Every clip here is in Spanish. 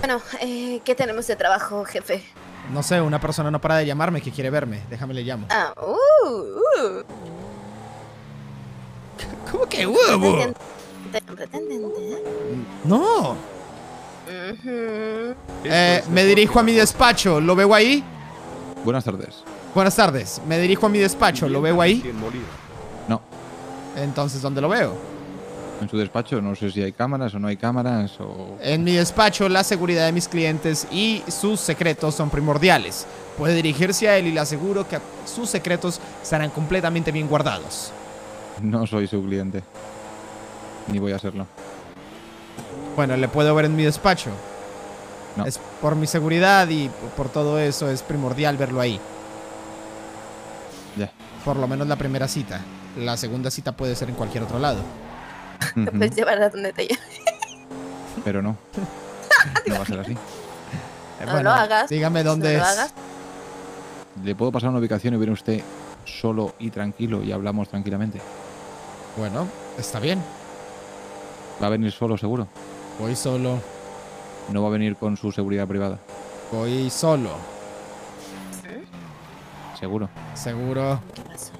Bueno, eh, ¿qué tenemos de trabajo, jefe? No sé, una persona no para de llamarme que quiere verme. Déjame le llamo. Ah, uh, uh. ¿Cómo que pretendente, ¿eh? No. Eh, me dirijo a mi despacho. ¿Lo veo ahí? Buenas tardes. Buenas tardes. Me dirijo a mi despacho. ¿Lo veo ahí? No, Entonces, ¿dónde lo veo? En su despacho no sé si hay cámaras o no hay cámaras o... En mi despacho, la seguridad de mis clientes y sus secretos son primordiales. Puede dirigirse a él y le aseguro que sus secretos estarán completamente bien guardados. No soy su cliente. Ni voy a serlo. Bueno, le puedo ver en mi despacho. No. Es por mi seguridad y por todo eso es primordial verlo ahí. Ya. Por lo menos la primera cita. La segunda cita puede ser en cualquier otro lado. Te Ujú, puedes llevar a donde te lleve. Pero no. No va a ser así. Eh, No lo hagas. Dígame dónde no lo es. hagas. Le puedo pasar una ubicación y viene usted solo y tranquilo y hablamos tranquilamente. Bueno, está bien. Va a venir solo, seguro. Voy solo. No va a venir con su seguridad privada. Voy solo. Seguro. Seguro. ¿Qué vas solo?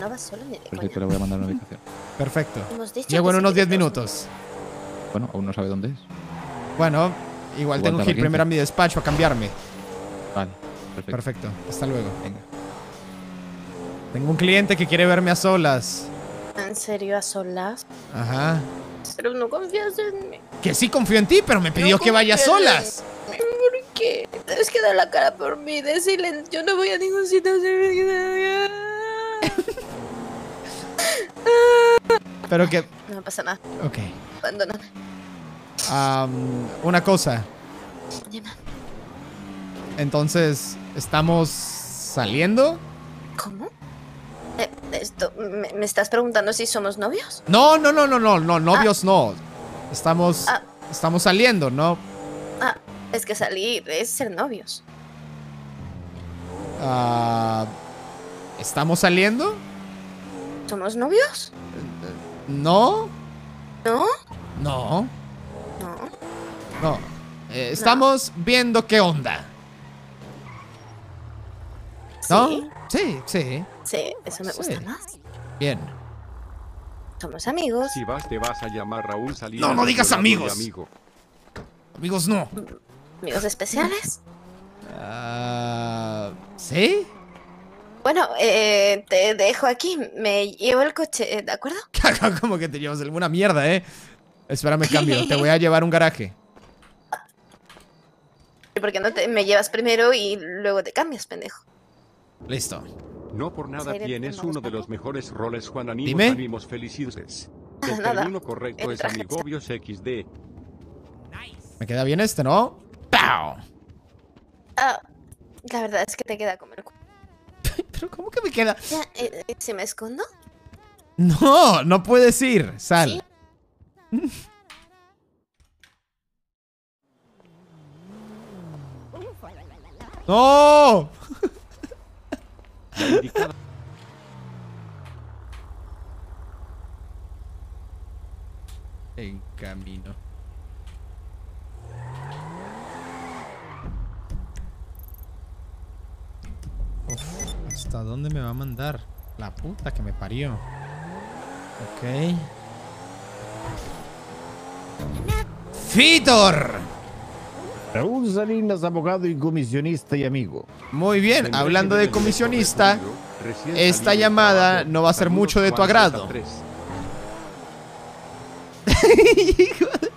No, vas solo ni de Perfecto, coña. le voy a mandar una ubicación. Perfecto. Hemos dicho Llego en unos que 10 estamos- minutos. Bueno, aún no sabe dónde es. Bueno, igual tengo que ir primero a 15. mi despacho a cambiarme. Vale, perfecto. Perfecto. Hasta luego. Venga. Tengo un cliente que quiere verme a solas. ¿En serio a solas? Ajá. Pero no confías en mí. Que sí confío en ti, pero me pidió No que vaya en solas. mí. ¿Por qué? Tienes que dar la cara por mí. Decirle, yo no voy a ningún sitio. Pero que... No pasa nada. Ok. Abandóname. Am, una cosa. Entonces, ¿estamos saliendo? ¿Cómo? Eh, esto, me, me estás preguntando si somos novios? No, no, no, no, no, no, novios no. Estamos... Ah. Estamos saliendo, ¿no? Ah, es que salir es ser novios. Ah, ¿Estamos saliendo? ¿Somos novios? No, ¿No? no, No. no. Eh, estamos viendo qué onda. ¿No? Sí, Sí, sí. sí, eso me gusta Sí. más. Bien. Somos amigos. Si vas, te vas a llamar Raúl Salinas. No, no digas amigos. Amigo. Amigos, no. Amigos especiales. Ah, ¿Sí? Bueno, eh, te dejo aquí. Me llevo el coche, ¿de acuerdo? Como que te llevas alguna mierda, ¿eh? Espérame, cambio. Te voy a llevar a un garaje. ¿Por qué no te, me llevas primero y luego te cambias, pendejo? Listo. No por nada ¿Serio? tienes ¿No me uno de los mejores roles Juan Animos Dime. Animos felicidades. El Nada. término correcto El es amigobios XD. Me queda bien este, ¿no? ¡Pau! Ah, la verdad es que te queda como el cu- ¿Pero cómo que me queda? Ya, eh, eh, ¿Se me escondo? No, no puedes ir. Sal. Sí. ¡No! En camino. Uf, ¿Hasta dónde me va a mandar? La puta que me parió. Ok. ¡Fitor! Raúl Salinas, abogado y comisionista y amigo. Muy bien, hablando de comisionista, esta llamada no va a ser mucho de tu agrado.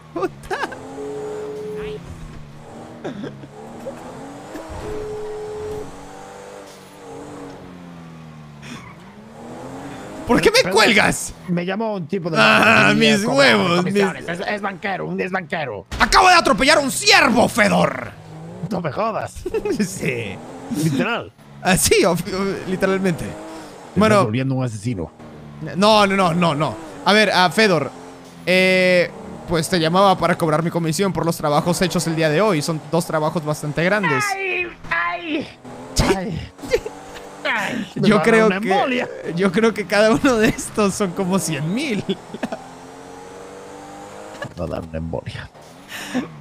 ¿Por qué me Perdón. cuelgas? Me llamó un tipo de. Ah, mis huevos. Es, es banquero, un desbanquero. Acabo de atropellar a un ciervo, Fedor. No me jodas. sí. Literal. Así, literalmente. Te Bueno, volviendo un asesino. no, no, no, no, no. A ver, a Fedor. Eh, pues te llamaba para cobrar mi comisión por los trabajos hechos el día de hoy. Son dos trabajos bastante grandes. ¡Ay! ¡Ay! ¡Ay! Ay, Yo creo una embolia. que yo creo que cada uno de estos son como 100 mil. Va a dar una embolia.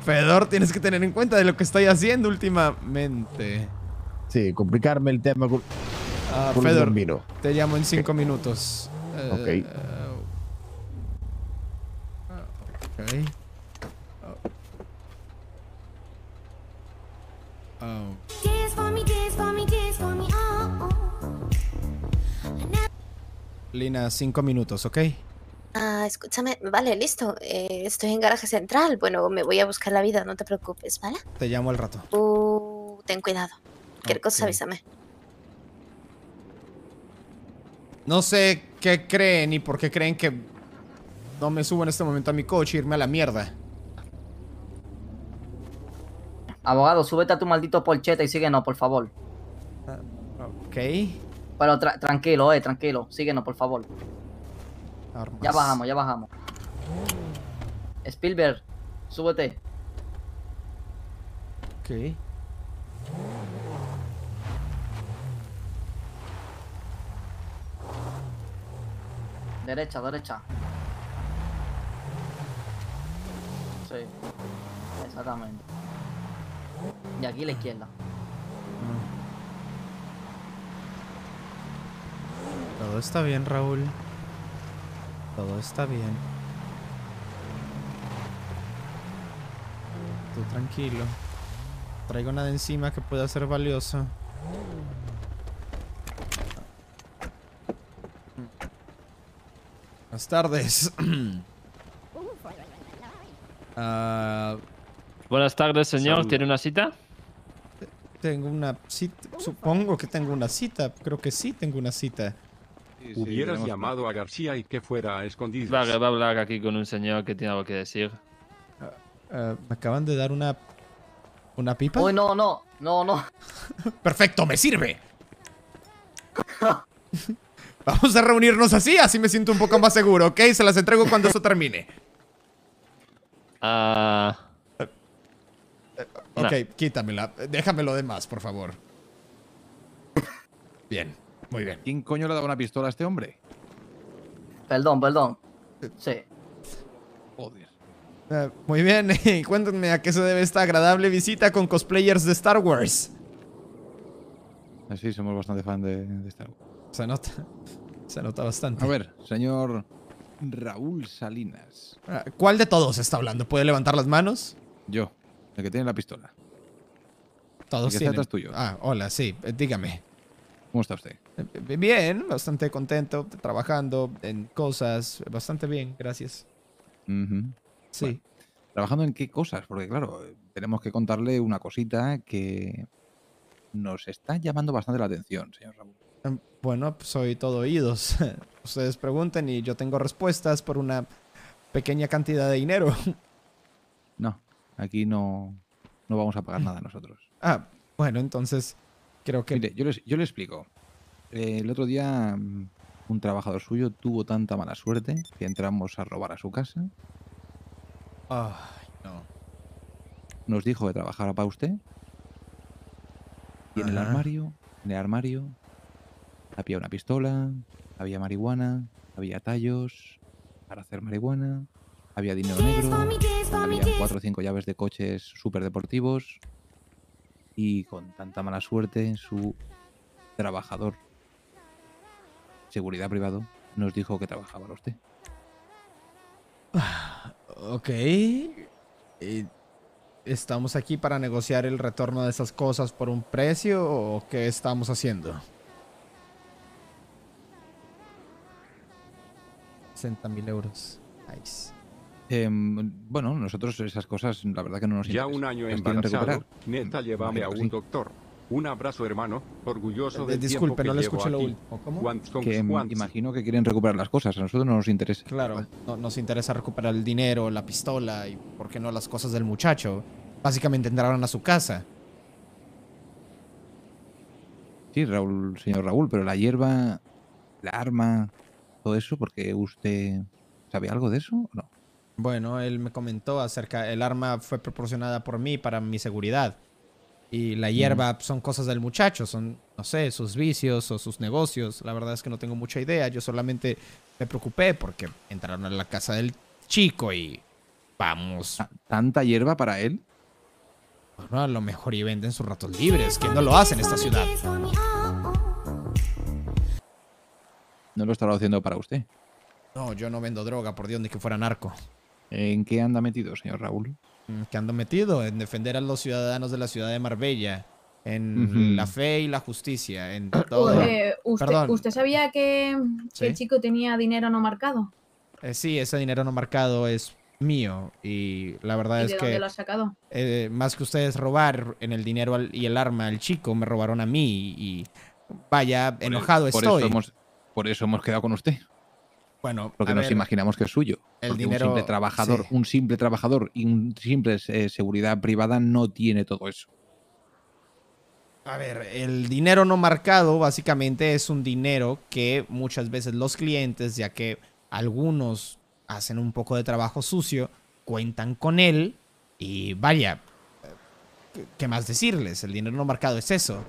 Fedor, tienes que tener en cuenta de lo que estoy haciendo últimamente. Sí, complicarme el tema con, Ah, con Fedor, te llamo en cinco minutos. Ok. Eh, ok. Oh. Lina, cinco minutos, ¿ok? Ah, escúchame, vale, listo. eh, estoy en garaje central. Bueno, me voy a buscar la vida, no te preocupes, ¿vale? Te llamo al rato. Uh, ten cuidado. Cualquier cosa Ok. avísame. No sé qué creen y por qué creen que no me subo en este momento a mi coche e irme a la mierda. Abogado, súbete a tu maldito polcheta y síguenos, por favor. Ok. Pero tra- tranquilo, eh, tranquilo. Síguenos, por favor. Armas. Ya bajamos, ya bajamos. Spielberg, súbete. Ok. Derecha, derecha. Sí. Exactamente. Y aquí la izquierda. Todo está bien, Raúl. Todo está bien. Tú tranquilo. Traigo nada encima que pueda ser valioso. Buenas tardes. Ah, Buenas tardes, señor. Salud. ¿Tiene una cita? Tengo una cita. Supongo que tengo una cita. Creo que sí tengo una cita. Sí, sí, Hubieras tenemos- llamado a García y que fuera a escondidas. Vale, va a hablar aquí con un señor que tiene algo que decir. Ah, me acaban de dar una. ¿Una pipa? Uy, no, no, no, no. Perfecto, me sirve. Vamos a reunirnos así, así me siento un poco más seguro, ¿ok? Se las entrego cuando eso termine. Ah, Ok, Nah. quítamela. Déjame lo demás, por favor. Bien, muy bien. ¿Quién coño le ha dado una pistola a este hombre? Perdón, perdón. Sí. Joder. Ah, muy bien, cuéntenme a qué se debe esta agradable visita con cosplayers de Star Wars. Así somos bastante fan de, de Star Wars. Se nota. Se nota bastante. A ver, señor Raúl Salinas. Ah, ¿Cuál de todos está hablando? ¿Puede levantar las manos? Yo, el que tiene la pistola. Todos El que está tuyo. Ah, hola, sí, eh, dígame. ¿Cómo está usted? Eh, Bien, bastante contento, trabajando en cosas, bastante bien, gracias. Sí. ¿Trabajando en qué cosas? Porque claro, eh, tenemos que contarle una cosita que nos está llamando bastante la atención, señor Raúl. Em, Bueno, soy todo oídos. Ustedes pregunten y yo tengo respuestas por una pequeña cantidad de dinero. No, aquí no, no vamos a pagar nada nosotros. Ah, bueno, entonces creo que... Mire, yo les, yo le explico. Eh, el otro día mm, un trabajador suyo tuvo tanta mala suerte que entramos a robar a su casa. Ay, no. Nos dijo que trabajara para usted. Y en el armario, en el armario, había una pistola, había marihuana, había tallos para hacer marihuana, había dinero negro, for me, dance for me, había dance. cuatro o cinco llaves de coches súper deportivos. Y con tanta mala suerte, su trabajador, seguridad privado, nos dijo que trabajaba para usted. Ok. Y ¿Estamos aquí para negociar el retorno de esas cosas por un precio o qué estamos haciendo? 60 mil euros. Nice. Em, bueno, nosotros esas cosas, la verdad que no nos Ya interesan. un año Las embarazado. recuperar. Neta, llévame Imagino a un doctor. Un abrazo, hermano. Orgulloso Eh, del disculpe, tiempo que no le escuché lo último. ¿Cómo? Que quants. imagino que quieren recuperar las cosas. A nosotros no nos interesa. Claro, no, nos interesa recuperar el dinero, la pistola y, ¿por qué no, las cosas del muchacho? Básicamente entraron a su casa. Sí, Raúl, señor Raúl, pero la hierba, la arma, todo eso, porque usted sabe algo de eso o no? Bueno, él me comentó acerca, el arma fue proporcionada por mí para mi seguridad. Y la hierba son cosas del muchacho, son, no sé, sus vicios o sus negocios. La verdad es que no tengo mucha idea. Yo solamente me preocupé porque entraron a la casa del chico y vamos. Ta- ¿Tanta hierba para él? Bueno, a lo mejor y venden sus ratos libres. ¿Quién no lo hace en esta ciudad? No lo estará haciendo para usted. No, yo no vendo droga, por Dios, ni que fuera narco. ¿En qué anda metido, señor Raúl? ¿Qué ando metido? En defender a los ciudadanos de la ciudad de Marbella. En la fe y la justicia. En todo. Eh, usted, Perdón. ¿Usted sabía que, que el chico tenía dinero no marcado? Eh, sí, ese dinero no marcado es mío. Y la verdad ¿Y es de dónde que lo ha sacado? eh, más que ustedes robar en el dinero y el arma al chico, me robaron a mí. Y vaya, Por e- enojado por estoy. Eso hemos, por eso hemos quedado con usted. Bueno, Porque nos ver, imaginamos que es suyo. el Porque dinero- un simple trabajador, sí. un simple trabajador y un simple eh, seguridad privada no tiene todo eso. A ver, el dinero no marcado básicamente es un dinero que muchas veces los clientes, ya que algunos hacen un poco de trabajo sucio, cuentan con él y vaya, ¿qué- ¿qué más decirles? El dinero no marcado es eso,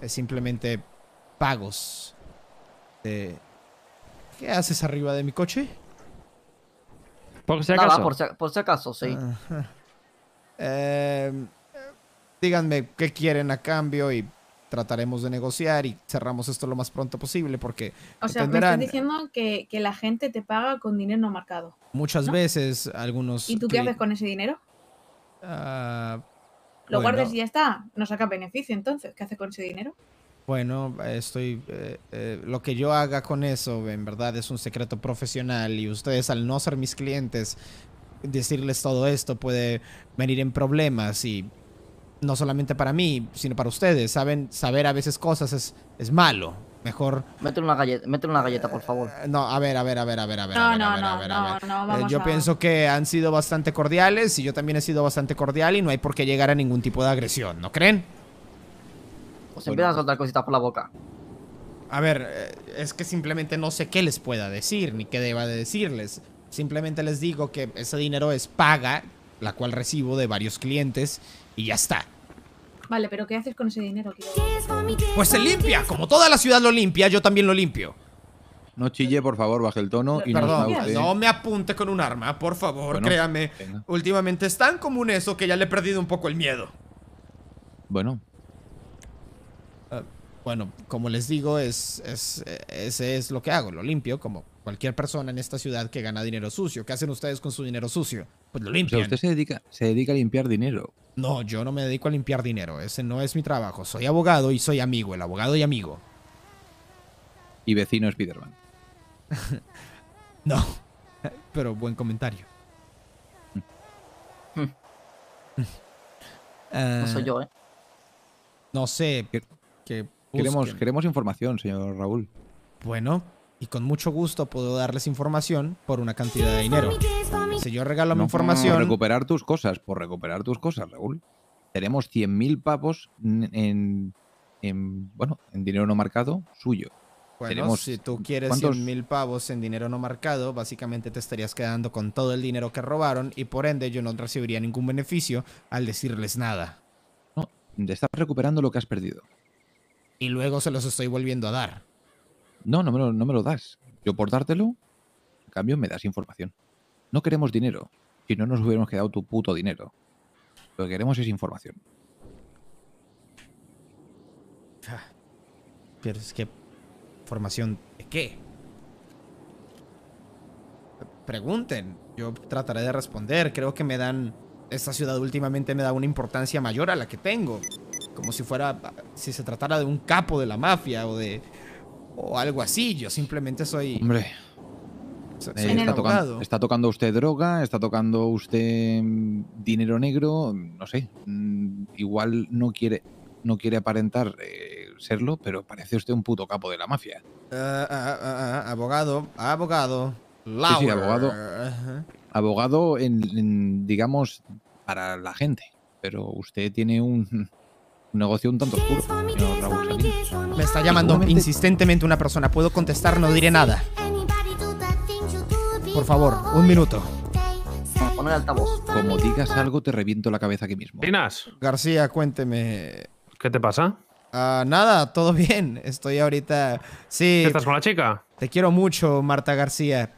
es simplemente pagos. de- ¿Qué haces arriba de mi coche? Por si Nada, acaso. por si, por si acaso, sí. Ajá. Eh, díganme qué quieren a cambio y trataremos de negociar y cerramos esto lo más pronto posible porque O sea, me estás diciendo que, que la gente te paga con dinero no marcado. muchas ¿no? veces algunos... ¿Y tú qué haces con ese dinero? Ah, ¿Lo bueno, guardas y ya está? ¿No saca beneficio entonces? ¿Qué haces con ese dinero? Bueno, estoy... eh, eh, lo que yo haga con eso en verdad es un secreto profesional y ustedes al no ser mis clientes, decirles todo esto puede venir en problemas y no solamente para mí, sino para ustedes. Saben, saber a veces cosas es, es malo. Mejor... Métele una galleta, métele una galleta, por favor. Eh, No, a ver, a ver, a ver, a ver, a ver. No, a ver, no, a ver, a no, a no, ver. no, Eh, yo a- pienso que han sido bastante cordiales y yo también he sido bastante cordial y no hay por qué llegar a ningún tipo de agresión, ¿no creen? Pues Bueno, empieza a pues- soltar cositas por la boca. A ver, eh, es que simplemente no sé qué les pueda decir ni qué deba de decirles. Simplemente les digo que ese dinero es paga, la cual recibo de varios clientes y ya está. Vale, pero ¿qué haces con ese dinero? Pues se limpia, como toda la ciudad lo limpia, yo también lo limpio. No chille, por favor, baje el tono y no Perdón, usted- no me apunte con un arma, por favor, Bueno, créame. venga. Últimamente es tan común eso que ya le he perdido un poco el miedo. Bueno, Bueno, como les digo, es, es, ese es lo que hago, lo limpio, como cualquier persona en esta ciudad que gana dinero sucio. ¿Qué hacen ustedes con su dinero sucio? Pues lo o sea, limpian. usted se dedica, se dedica a limpiar dinero. No, yo no me dedico a limpiar dinero, ese no es mi trabajo. Soy abogado y soy amigo, el abogado y amigo. Y vecino Spiderman. No, pero buen comentario. No Eh, soy yo, ¿eh? No sé, Que- que Queremos, queremos información, señor Raúl. Bueno, y con mucho gusto puedo darles información por una cantidad de dinero. Si yo regalo mi información... Por recuperar tus cosas, por recuperar tus cosas, Raúl. Tenemos 100.000 pavos en, bueno, en dinero no marcado suyo. Bueno, Tenemos- si tú quieres ¿cuántos? 100 mil pavos en dinero no marcado, básicamente te estarías quedando con todo el dinero que robaron y por ende yo no recibiría ningún beneficio al decirles nada. No, te estás recuperando lo que has perdido. Y luego se los estoy volviendo a dar. No, no me lo, no me lo das. Yo por dártelo, en cambio me das información. No queremos dinero. Si no nos hubiéramos quedado tu puto dinero. Lo que queremos es información. Pero es que... ¿Formación de qué? Pregunten. Yo trataré de responder. Creo que me dan... Esta ciudad últimamente me da una importancia mayor a la que tengo. Como si fuera... Si se tratara de un capo de la mafia o de... O algo así. Yo simplemente soy... Hombre, soy eh, está, tocando, está tocando usted droga, está tocando usted mm, dinero negro, no sé. mm, Igual no quiere, no quiere aparentar eh, serlo, pero parece usted un puto capo de la mafia. Ah, abogado, abogado. sí, abogado. Abogado, en, en, digamos, para la gente. Pero usted tiene un, un negocio un tanto oscuro. Me está llamando insistentemente una persona. ¿Puedo contestar? No diré nada. Por favor, un minuto. Pon el altavoz. Como digas algo, te reviento la cabeza aquí mismo. Pinas, García, cuénteme. ¿qué te pasa? Ah, nada, todo bien. Estoy ahorita. Sí, ¿Qué estás con la chica? te quiero mucho, Marta García.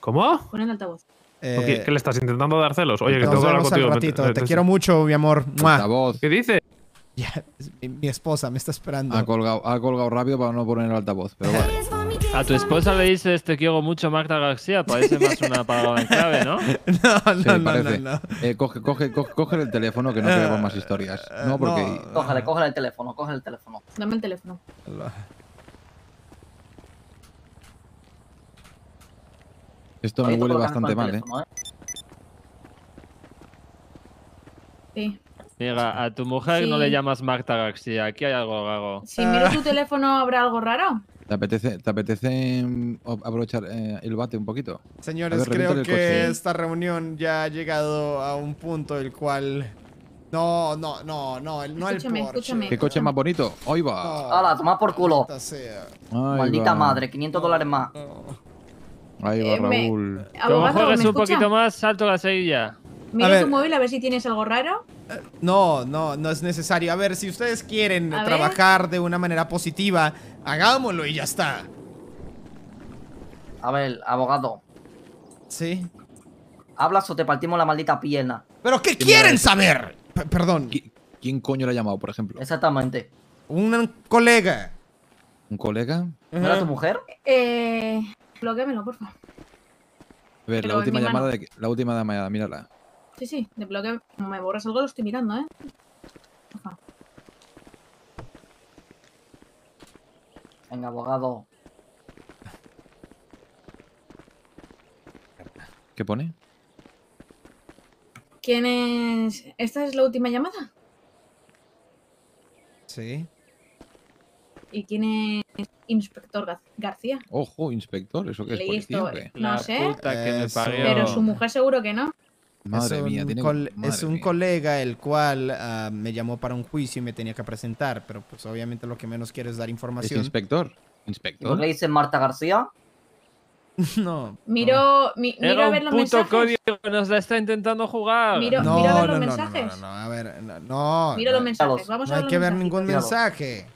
¿Cómo? Pon el altavoz. Eh, ¿Qué, qué le estás intentando dar celos? Oye, que tengo que hablar contigo. ratito. Te- Te te- quiero mucho, mi amor. Altavoz. ¿Qué dice? Ya, mi, mi esposa me está esperando. Ha colgado, ha colgado rápido para no poner el altavoz. Pero vale. A tu esposa le dices te quiero mucho Marta García, parece más una palabra en clave, ¿no? No, no, Sí, no, no, parece. no. Eh, coge, coge, coge, coge el teléfono que no queremos más historias. No, porque no. Cógele, cógele el teléfono, cógele el teléfono. Dame el teléfono. esto me huele bastante mal, ¿eh? ¿eh? Sí. Mira, a tu mujer no le llamas Marta García, aquí hay algo raro. Si miro tu teléfono, ¿habrá algo raro? ¿Te apetece, te apetece o- aprovechar eh, el bate un poquito? Señores, ver, creo que el coche. esta reunión ya ha llegado a un punto el cual... No, no, no, no, el, no el Escúchame, Porsche. escúchame. ¿Qué coche más bonito? ¡Hoy va! No, ¡Hala, toma por culo! maldita va. madre, 500 dólares más. Ahí va Eh, me- Raúl. Como Abogado, ¿me juegues un poquito más, salto la seguilla. Mira A ver. tu móvil a ver si tienes algo raro. No, no, no es necesario. A ver, si ustedes quieren A ver. trabajar de una manera positiva, hagámoslo y ya está. A ver, abogado. ¿Sí? ¿Hablas o te partimos la maldita pierna? ¿Pero qué ¿Quién quieren saber? P- perdón, ¿Qui- ¿Quién coño le ha llamado, por ejemplo? Exactamente. un colega. ¿Un colega? ¿No era tu mujer? Eh. Bloquéamelo, por favor. A ver, Pero la última llamada mano. de la última llamada, mírala. Sí, sí, desbloquea. Como me borras algo, lo estoy mirando, ¿eh? Venga, abogado. ¿Qué pone? ¿Quién es? ¿Esta es la última llamada? Sí. ¿Y quién es Inspector Gar- García? Ojo, inspector, ¿eso qué es policía esto? No la sé. que me parió. Pero su mujer seguro que no. Madre es un, mía, tiene col- madre es un mía. colega el cual ah, me llamó para un juicio y me tenía que presentar, pero pues obviamente lo que menos quiere es dar ¿Es información. inspector? ¿Y por ¿Inspector? qué le dicen Marta García? no. Miro, mi- miro Era a un ver los puto mensajes. código que nos la está intentando jugar. Miro- No, miro a ver no, los no, no, mensajes. no, no, no, a ver, no, no, Miro no, los mensajes. Vamos no a hay que ver ningún Míralo. mensaje.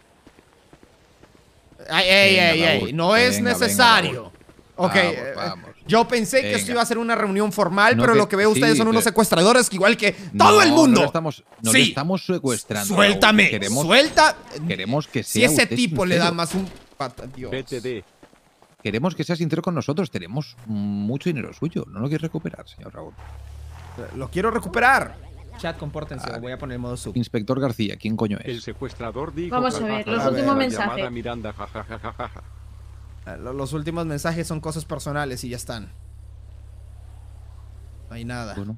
Ay, ay, Venga, ay, ay, Raúl, no es venga, venga, necesario. Raúl. ok, Vamos, eh, vamos. Yo pensé que Venga. esto iba a ser una reunión formal, No pero que- lo que veo ustedes sí, son unos secuestradores que igual que No, todo el No mundo. le estamos, no Sí. le estamos secuestrando. Suéltame. Queremos, suelta. queremos que Si sea ese usted tipo le sincero. da más un pata, Dios. BTD. Queremos que sea sincero con nosotros. Tenemos mucho dinero suyo. No lo quiere recuperar, señor Raúl. Lo quiero recuperar. Chat, compórtense, Vale. voy a poner el modo sub. Inspector García, ¿quién coño El es? secuestrador dijo. Vamos a ver, los últimos mensajes. Miranda, Los últimos mensajes son cosas personales y ya están. No hay nada. Bueno,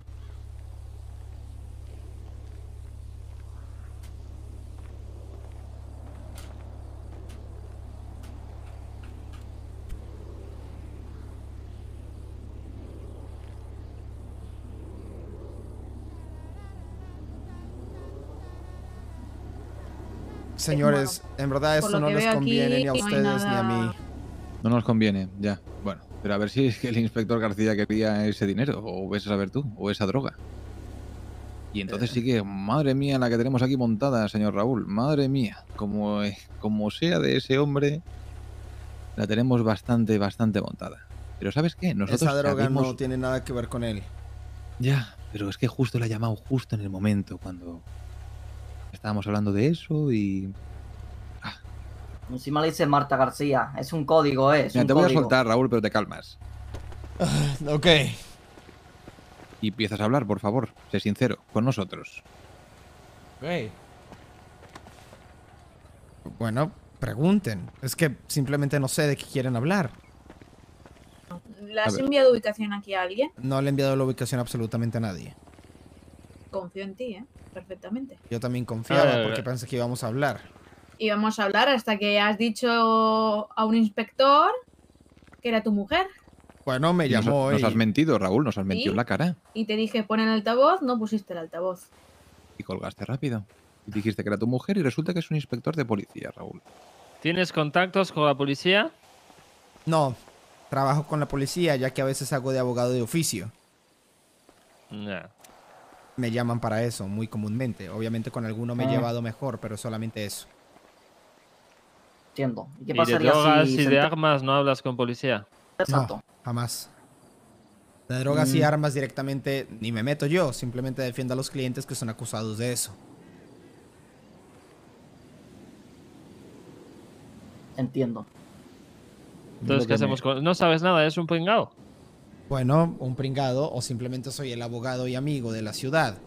Señores, en verdad esto no les conviene aquí, ni a no ustedes ni a mí. No nos conviene, ya. Bueno, pero a ver si es que el inspector García quería ese dinero, o ves a saber tú, o esa droga. Y entonces sí que, madre mía, la que tenemos aquí montada, señor Raúl, madre mía, como, eh, como sea de ese hombre, la tenemos bastante, bastante montada. Pero ¿sabes qué? Nosotros Esa droga sabemos- no tiene nada que ver con él. Ya, pero es que justo la ha llamado justo en el momento cuando estábamos hablando de eso y... Encima le dicen Marta García. Es un código, ¿eh? Es Mira, un te voy a soltar, Raúl, pero te calmas. Ok. Y empiezas a hablar, por favor. Sé sincero, con nosotros. Bueno, pregunten. Es que simplemente no sé de qué quieren hablar. ¿Le has enviado ubicación aquí a alguien? No le he enviado la ubicación absolutamente a nadie. Confío en ti, ¿eh? Perfectamente. Yo también confiaba Eh, porque pensé que íbamos a hablar. Y vamos a hablar hasta que has dicho a un inspector que era tu mujer. Bueno, me nos, llamó nos y... has mentido, Raúl, nos has mentido ¿Sí? en la cara. Y te dije pon el altavoz, no pusiste el altavoz. Y colgaste rápido. Y dijiste que era tu mujer y resulta que es un inspector de policía, Raúl. ¿Tienes contactos con la policía? No, trabajo con la policía ya que a veces hago de abogado de oficio. Me llaman para eso muy comúnmente. Obviamente con alguno me he Ah. llevado mejor, pero solamente eso. Entiendo. ¿Y qué ¿Y de pasaría drogas si y de armas no hablas con policía? Exacto. No, jamás. De drogas y Mm. armas directamente ni me meto yo, simplemente defiendo a los clientes que son acusados de eso. Entiendo. Entonces, ¿qué hacemos con.? No sabes nada, es un pringao. Bueno, un pringado o simplemente soy el abogado y amigo de la ciudad.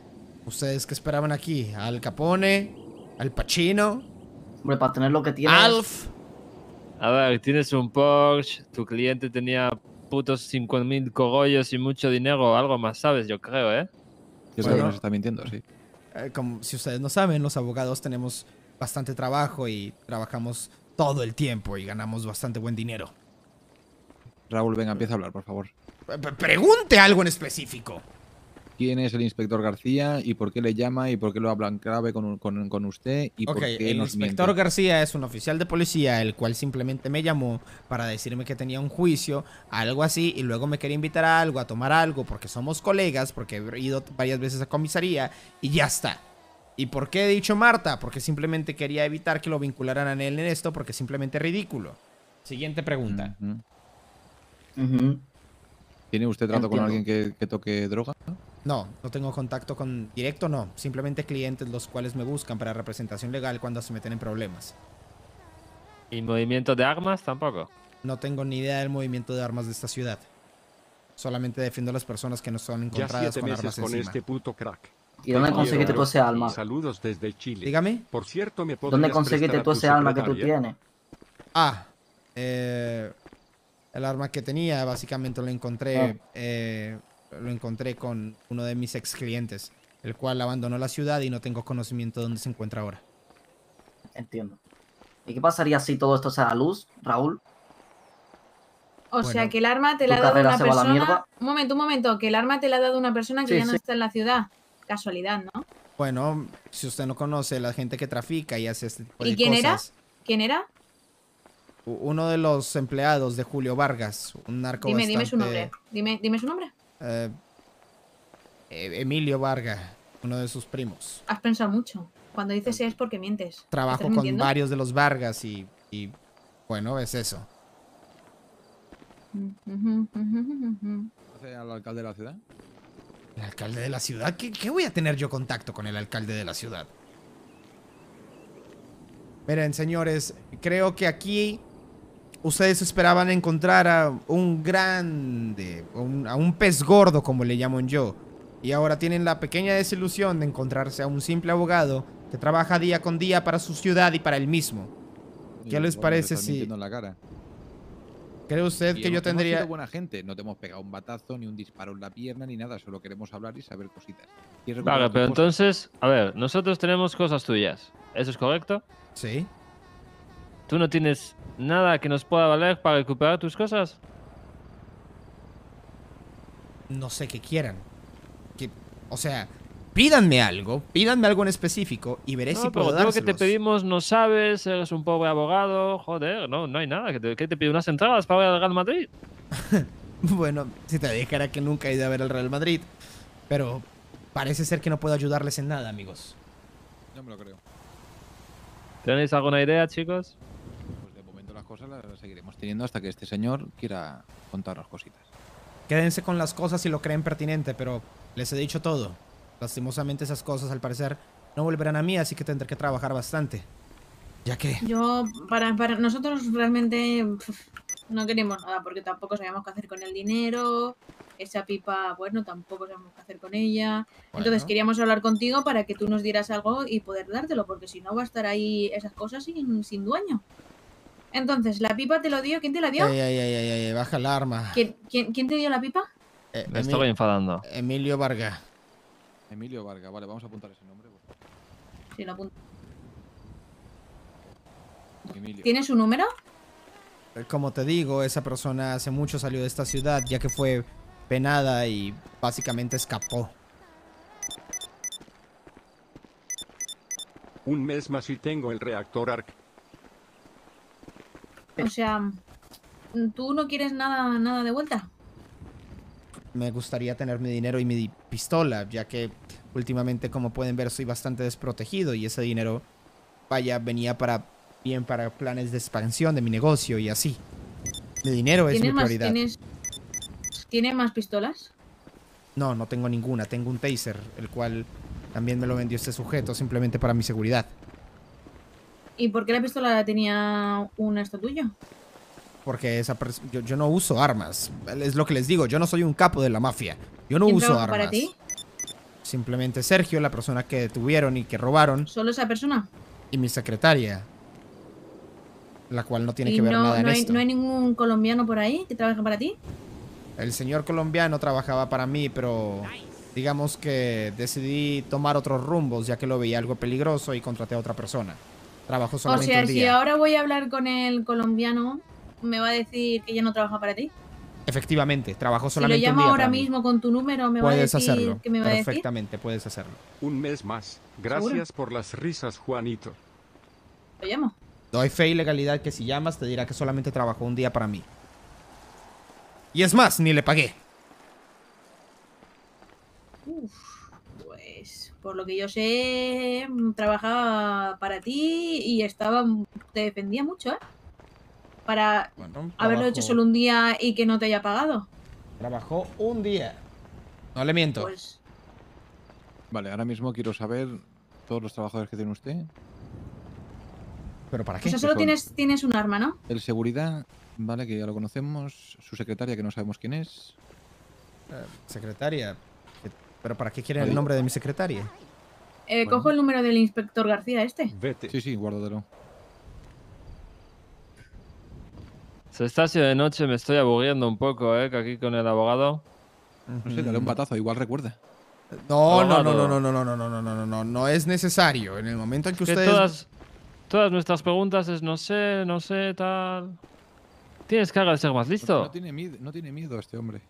¿Ustedes qué esperaban aquí? ¿Al Capone? ¿Al Pacino? Hombre, para tener lo que tienes. ¿Alf? A ver, tienes un Porsche, tu cliente tenía putos 5.000 cogollos y mucho dinero, algo más sabes, yo creo, ¿eh? Yo creo Bueno. que nos está mintiendo, sí. Eh, como si ustedes no saben, los abogados tenemos bastante trabajo y trabajamos todo el tiempo y ganamos bastante buen dinero. Raúl, venga, empieza a hablar, por favor. P- p- Pregunte algo en específico. ¿Quién es el inspector García y por qué le llama y por qué lo habla en clave con, con- con usted y Ok, por qué el nos inspector miente? García es un oficial de policía, el cual simplemente me llamó para decirme que tenía un juicio, algo así, y luego me quería invitar a algo, a tomar algo, porque somos colegas, porque he ido varias veces a comisaría, y ya está. ¿Y por qué he dicho Marta? Porque simplemente quería evitar que lo vincularan a él en esto, porque es simplemente ridículo. Siguiente pregunta. ¿Tiene usted trato con alguien que, que toque droga? No, no tengo contacto con directo, no. Simplemente clientes los cuales me buscan para representación legal cuando se meten en problemas. ¿Y movimiento de armas tampoco? No tengo ni idea del movimiento de armas de esta ciudad. Solamente defiendo a las personas que no son Ya encontradas siete con meses armas con encima. este puto crack. ¿Y dónde Te conseguiste tú ese alma? Saludos desde Chile. Dígame. Por cierto, ¿me ¿Dónde conseguiste tú ese alma que tú tienes? Ah, eh, el arma que tenía básicamente lo encontré, Ah. eh, lo encontré con uno de mis ex clientes, el cual abandonó la ciudad y no tengo conocimiento de dónde se encuentra ahora. Entiendo. ¿Y qué pasaría si todo esto se da a luz, Raúl? O Bueno, sea, que el arma te la ha dado una se va a la persona. mierda. Un momento, un momento. Que el arma te la ha dado una persona que Sí, ya no sí. está en la ciudad. Casualidad, ¿no? Bueno, si usted no conoce la gente que trafica y hace este tipo de ¿Y quién era? ¿Quién era? uno de los empleados de Julio Vargas, un narco Dime, dime su nombre. Dime, dime su nombre. Eh, eh, Emilio Vargas, uno de sus primos. Has pensado mucho. Cuando dices es porque mientes. Trabajo ¿Estás con mintiendo? varios de los Vargas y, y, bueno, es eso. ¿Conoce al alcalde de la ciudad? ¿El alcalde de la ciudad? ¿Qué, qué voy a tener yo contacto con el alcalde de la ciudad? Miren, señores, creo que aquí ustedes esperaban encontrar a un grande, un- a un pez gordo, como le llamo yo. Y ahora tienen la pequeña desilusión de encontrarse a un simple abogado que trabaja día con día para su ciudad y para él mismo. ¿Qué Y les bueno, parece si- la cara. ¿Cree usted Y que yo tendría... sido buena gente, no te hemos pegado un batazo, ni un disparo en la pierna, ni nada, solo queremos hablar y saber cositas. ¿Quieres recuperar Vale, pero cosas? entonces, a ver, nosotros tenemos cosas tuyas. ¿Eso es correcto? Sí. ¿Tú no tienes nada que nos pueda valer para recuperar tus cosas? no sé qué quieran. Que, o sea, pídanme algo, pídanme algo en específico y veré No, si puedo tú lo que te dárselos. pedimos no sabes, eres un pobre abogado, joder, no, no hay nada. ¿Qué te, qué te pide unas entradas para ver al Real Madrid? Bueno, si te dijera que nunca he ido a ver al Real Madrid, pero parece ser que no puedo ayudarles en nada, amigos. No me lo creo. ¿Tenéis alguna idea, chicos? Las cosas las seguiremos teniendo hasta que este señor quiera contarnos cositas. Quédense con las cosas si lo creen pertinente, pero les he dicho todo. Lastimosamente esas cosas al parecer no volverán a mí, así que tendré que trabajar bastante. Ya que... Yo, para, para nosotros realmente no queremos nada porque tampoco sabíamos qué hacer con el dinero. Esa pipa, bueno, tampoco sabemos qué hacer con ella. Entonces Bueno. queríamos hablar contigo para que tú nos dieras algo y poder dártelo, porque si no va a estar ahí esas cosas sin, sin dueño. Entonces, ¿la pipa te lo dio? ¿Quién te la dio? Ay, ay, ay, ay, ay, baja el arma. ¿Quién, quién, quién te dio la pipa? Eh, Me estoy enfadando. Emilio Vargas. Emilio Vargas, vale, vamos a apuntar ese nombre. Sí, lo apunto. Emilio. ¿Tienes su número? Como te digo, esa persona hace mucho salió de esta ciudad, ya que fue penada y básicamente escapó. Un mes más y tengo el reactor ARC. O sea, ¿tú no quieres nada, nada de vuelta? Me gustaría tener mi dinero y mi pistola, ya que últimamente, como pueden ver, soy bastante desprotegido y ese dinero, vaya, venía para bien para planes de expansión de mi negocio y así. Mi dinero es mi ¿Tienes más, prioridad. tienes, ¿Tiene más pistolas? No, no tengo ninguna. Tengo un taser, el cual también me lo vendió este sujeto simplemente para mi seguridad. ¿Y por qué la pistola la tenía un esto tuyo? Porque esa yo, yo no uso armas. Es lo que les digo, yo no soy un capo de la mafia. Yo no ¿Quién uso armas. para ti? Simplemente Sergio, la persona que detuvieron y que robaron, ¿Solo esa persona? y mi secretaria. La cual no tiene ¿Y que ver no, nada en hay, esto. no hay ningún colombiano por ahí que trabaje para ti? El señor colombiano trabajaba para mí, pero digamos que decidí tomar otros rumbos ya que lo veía algo peligroso y contraté a otra persona. Trabajó O solamente sea, un si ahora voy a hablar con el colombiano, me va a decir que ya no trabaja para ti. Efectivamente, trabajó Si lo solamente un llamo día ahora para mí. mismo con tu número, me va a Puedes decir hacerlo. que me va a decir. Perfectamente, puedes hacerlo. Un mes más. Gracias por las risas, Juanito. Lo llamo. Doy fe y legalidad que si llamas te dirá que solamente trabajó un día para mí. Y es más, ni le pagué. Uf, pues por lo que yo sé, trabajaba para ti y estaba te defendía mucho, ¿eh? Para Bueno, haberlo hecho solo un día y que no te haya pagado. Trabajó un día. No le miento. Pues Vale, ahora mismo quiero saber todos los trabajadores que tiene usted. ¿Pero para o qué? sea, solo tienes un arma, ¿no? El seguridad, vale, que ya lo conocemos. Su secretaria, que no sabemos quién es. Eh, secretaria. ¿Qué- ¿Pero para qué quieren el nombre de mi secretaria? Eh, Bueno. Cojo el número del inspector García este. Vete. Sí, sí, guárdatelo. Se está haciendo de noche, me estoy aburriendo un poco, ¿eh? Que aquí con el abogado. No sé, dale un batazo, igual recuerda. No, no, no, no, no, no, no, no, no, no, no, no, no es necesario. En el momento en que Que ustedes... todas, todas nuestras preguntas es no sé, no sé, tal. Tienes cara de ser más listo. no tiene miedo, no tiene miedo este hombre.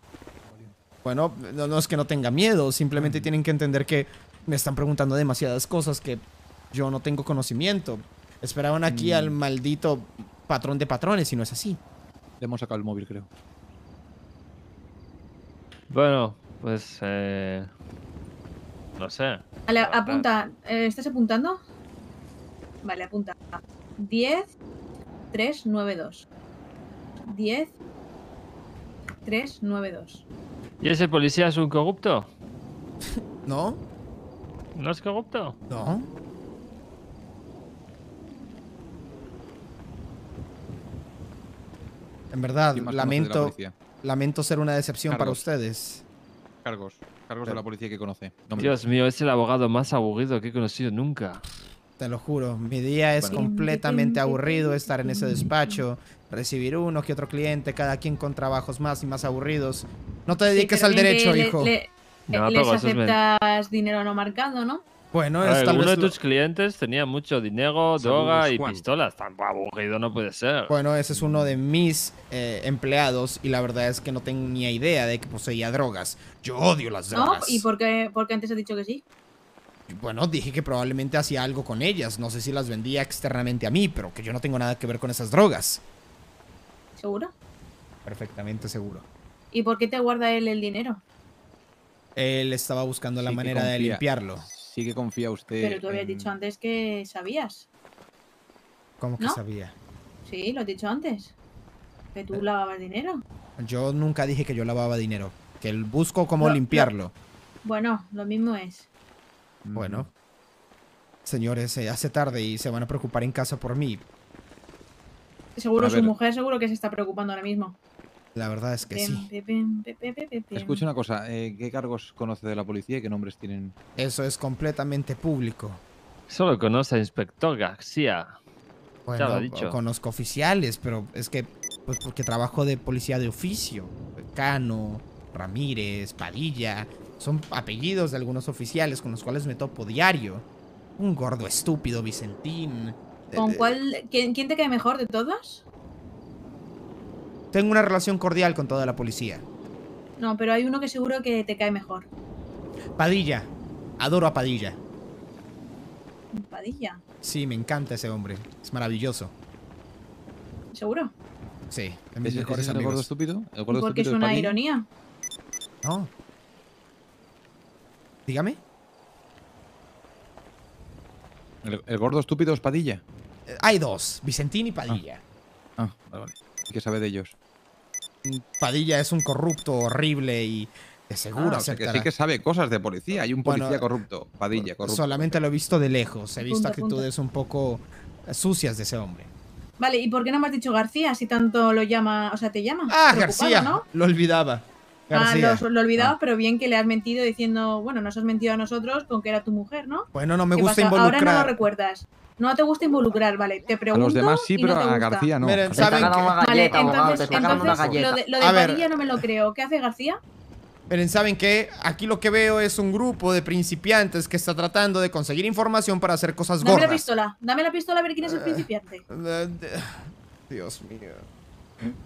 Bueno, no, no es que no tenga miedo, simplemente tienen que entender que me están preguntando demasiadas cosas que yo no tengo conocimiento. Esperaban aquí al maldito patrón de patrones y no es así. Le hemos sacado el móvil, creo. Bueno, pues eh, no sé. Vale, apunta. Eh, ¿Estás apuntando? Vale, apunta. 10, 3, 9, 2. 10, 3, 9, 2. ¿Y ese policía es un corrupto? ¿No? ¿No es corrupto? ¿No? En verdad, ¿Quién más conoce de la lamento, lamento ser una decepción para ustedes. Cargos. Cargos de la policía que conoce. Dios mío, es el abogado más aburrido que he conocido nunca. Te lo juro, mi día es Bueno. completamente aburrido estar en ese despacho, recibir uno que otro cliente, cada quien con trabajos más y más aburridos. No te dediques Sí, al derecho, le- hijo. le- No, eh, les es aceptas dinero no marcado, ¿no? Bueno, es tal uno vez de lo- tus clientes tenía mucho dinero, Saludos, droga y Juan. pistolas. Tan aburrido no puede ser. Bueno, ese es uno de mis eh, empleados y la verdad es que no tenía idea de que poseía drogas. Yo odio las ¿No? drogas. ¿Y por qué, por qué antes has dicho que sí? Bueno, dije que probablemente hacía algo con ellas. No sé si las vendía externamente a mí, pero que yo no tengo nada que ver con esas drogas. ¿Seguro? Perfectamente seguro. ¿Y por qué te guarda él el dinero? Él estaba buscando la Sí manera de limpiarlo. Sí que confía usted. Pero tú habías en- dicho antes que sabías. ¿Cómo que ¿No? sabía? Sí, lo has dicho antes. Que Eh. tú lavabas dinero. Yo nunca dije que yo lavaba dinero. Que él busco cómo No, limpiarlo. Bueno, lo mismo es. Bueno. Señores, se hace tarde y se van a preocupar en casa por mí. Seguro su mujer seguro que se está preocupando ahora mismo. La verdad es que sí. Escucha una cosa, eh, ¿qué cargos conoce de la policía y qué nombres tienen? Eso es completamente público. Solo conoce a Inspector García. Bueno, lo ha dicho. conozco oficiales, pero es que, pues porque trabajo de policía de oficio. Cano, Ramírez, Padilla. Son apellidos de algunos oficiales con los cuales me topo diario. Un gordo estúpido, Vicentín. ¿Con Eh, cuál? ¿quién, quién te cae mejor de todos? Tengo una relación cordial con toda la policía. No, pero hay uno que seguro que te cae mejor. Padilla. Adoro a Padilla. Padilla, Sí, me encanta ese hombre. Es maravilloso. seguro. Sí, de mis ¿Ese, ese mejores es el gordo estúpido? ¿El gordo Porque es estúpido una ironía. No. Dígame. ¿El, el gordo estúpido es Padilla? Eh, Hay dos, Vicentín y Padilla. Ah, vale, vale. ¿Y qué sabe de ellos? Padilla es un corrupto horrible y de seguro Ah, o sea, que sí que sabe cosas de policía. Hay un Bueno, policía corrupto. Padilla, corrupto. Solamente lo he visto de lejos. He visto actitudes un poco sucias de ese hombre. Vale, ¿y por qué no me has dicho García si tanto lo llama, o sea, te llama? Ah, García. ¿no? Lo olvidaba. Ah, lo, lo olvidabas, pero bien que le has mentido diciendo, bueno, nos has mentido a nosotros con que era tu mujer, ¿no? Bueno, no me ¿Qué gusta pasa? Ahora no lo involucrar. recuerdas. No te gusta involucrar, vale. Te A pregunto. los demás sí, no pero te a. García no. Miren, ¿saben Vale, galleta, te entonces, ganando una entonces lo galleta. de, lo de A ver. Padilla no me lo creo. ¿Qué hace García? Miren, ¿saben qué? Aquí lo que veo es un grupo de principiantes que está tratando de conseguir información para hacer cosas Dame la gordas. pistola. Dame la pistola a ver quién es el principiante. Eh, Dios mío.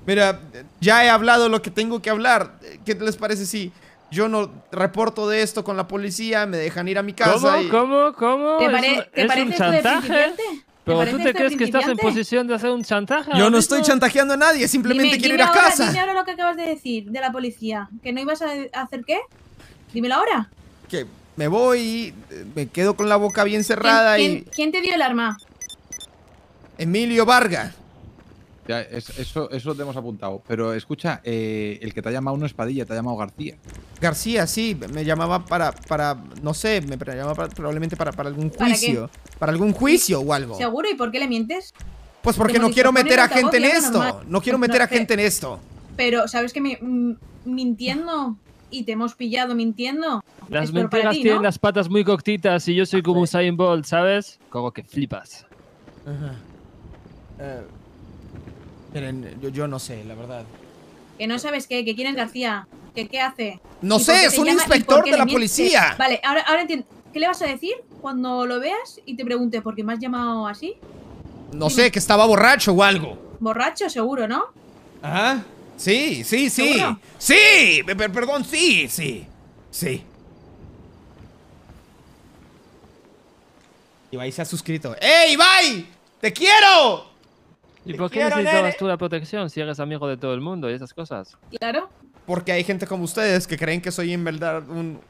Mira, ya he hablado lo que tengo que hablar. ¿Qué les parece si yo no reporto de esto con la policía? Me dejan ir a mi casa ¿Cómo? y... ¿Cómo? ¿Cómo? ¿Te, ¿Es pare- un- ¿te es parece un chantaje? ¿Pero tú te crees que estás en posición de hacer un chantaje? Yo no estoy chantajeando a nadie, simplemente Dime- quiero dime ir a ahora- casa. Dime ahora lo que acabas de decir de la policía. ¿Que no ibas a hacer qué? Dímelo ahora. Que me voy, me quedo con la boca bien cerrada ¿Quién, y... quién- quién te dio el arma? Emilio Varga. Ya, es- eso, eso lo tenemos apuntado. Pero escucha, eh, el que te ha llamado no es Padilla, te ha llamado García. García, sí, me llamaba para, para, no sé, me llamaba para- probablemente para, para algún ¿Para qué? juicio. ¿Para algún juicio o algo? ¿Seguro? ¿Y por qué le mientes? Pues porque Te no hemos quiero meter a gente en esto. No quiero meter a gente en esto. Pero, ¿sabes que me, mm, mintiendo y te hemos pillado mintiendo? Las es mentiras ti, tienen ¿no? las patas muy cortitas y yo soy como Usain Bolt, ¿sabes? Como que flipas. Eh, miren, yo, yo no sé, la verdad. Que no sabes qué, que quién es García, que qué hace. No ¿Y por sé, es un llama inspector de la policía. Vale, ahora, ahora entiendo. ¿Qué le vas a decir cuando lo veas y te pregunte por qué me has llamado así? No sé, que estaba borracho o algo. Borracho, seguro, ¿no? Ajá. Sí, sí, sí. ¿Seguro? Sí, pe- pe- perdón, sí, sí. Sí. Ibai se ha suscrito. ¡Ey, Ibai! ¡Te quiero! ¿Y por qué quiero, necesitabas tú la protección si eres amigo de todo el mundo y esas cosas? Claro. Porque hay gente como ustedes que creen que soy en verdad un,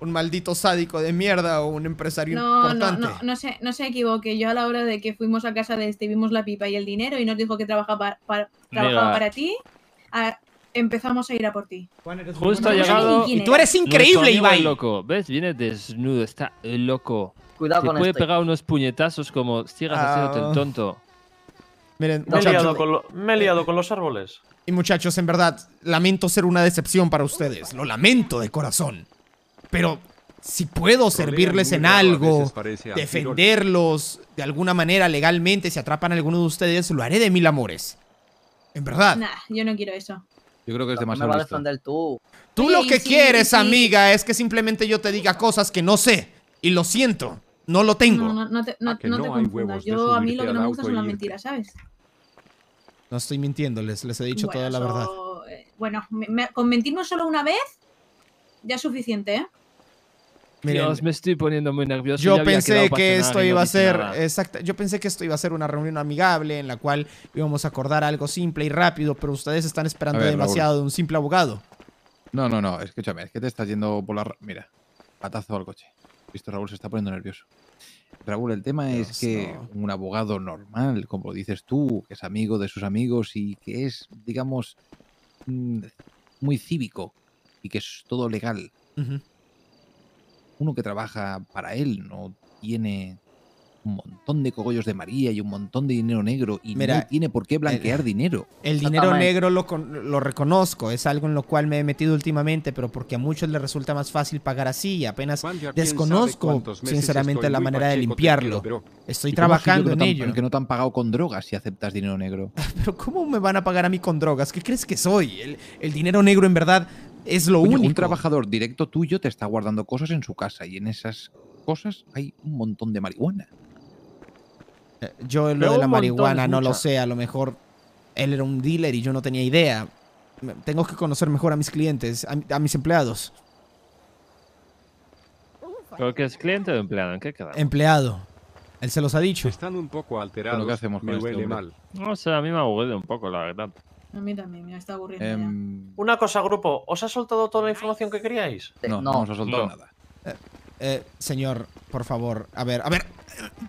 un maldito sádico de mierda o un empresario No, no, importante. no, no se, no se equivoque. Yo a la hora de que fuimos a casa de este vimos la pipa y el dinero y nos dijo que trabajaba, para, trabajaba Mira. para ti, a- empezamos a ir a por ti. Justo ha llegado Y tú eres nuestro increíble, amigo Ibai. el loco. ¿Ves? Viene desnudo, está loco. Cuidado Te con puede esto. pegar unos puñetazos como sigas Ah. haciéndote el tonto. Miren, Me he, liado con lo- me he liado con los árboles. y muchachos, en verdad, lamento ser una decepción para ustedes. Lo lamento de corazón. Pero si puedo servirles en algo, defenderlos de alguna manera legalmente, si atrapan a alguno de ustedes, lo haré de mil amores. En verdad. Nah, yo no quiero eso. Yo creo que es No me demasiado vas a defender tú. Tú lo que quieres, amiga, es que simplemente yo te diga cosas que no sé. Y lo siento. No lo tengo. No, No, no, no te, no, Ah, que no no te hay confundas. huevos de Yo a mí lo que no me gusta son las mentiras, ¿sabes? estoy mintiéndoles, les he dicho Bueno, toda la verdad. eh, Bueno, me- me- con mentirnos solo una vez ya es suficiente, ¿eh? Miren, Dios, me estoy poniendo muy nervioso. Yo pensé que esto no iba a ser exacta, yo pensé que esto iba a ser una reunión amigable en la cual íbamos a acordar algo simple y rápido, pero ustedes están esperando ver, demasiado de un simple abogado. No, no, no, escúchame, es que te estás yendo por la... ra- Mira, patazo al coche. Visto, Raúl se está poniendo nervioso. Raúl, el tema Dios, es que no. un abogado normal, como dices tú, que es amigo de sus amigos y que es, digamos, mm, muy cívico y que es todo legal, uno que trabaja para él no tiene un montón de cogollos de María y un montón de dinero negro y Mira, no tiene por qué blanquear dinero. El dinero negro lo, con- lo reconozco, es algo en lo cual me he metido últimamente, pero porque a muchos les resulta más fácil pagar así y apenas desconozco sinceramente la manera de limpiarlo. pero Estoy ¿Y cómo trabajando que en ello. que no te han pagado con drogas si aceptas dinero negro. Pero ¿cómo me van a pagar a mí con drogas? ¿Qué crees que soy? El, el dinero negro en verdad es lo Oye, único. un trabajador directo tuyo te está guardando cosas en su casa y en esas cosas hay un montón de marihuana. Eh, Yo lo Pero de la montón marihuana no lo sé, a lo mejor él era un dealer y yo no tenía idea. Tengo que conocer mejor a mis clientes, a, a mis empleados. ¿Pero que es cliente o empleado? ¿En qué queda? Empleado. Él se los ha dicho. están un poco alterados. ¿qué hacemos con me este huele hombre? mal. No sé, a mí me ha aburrido un poco, la verdad. A mí también, me está aburriendo ya. Em, Una cosa, grupo, ¿os ha soltado toda la información que queríais? Eh, no, no, no, nos ha soltado No. nada. Eh, señor, por favor, a ver, a ver.